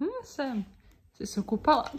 Ja sam se kupala.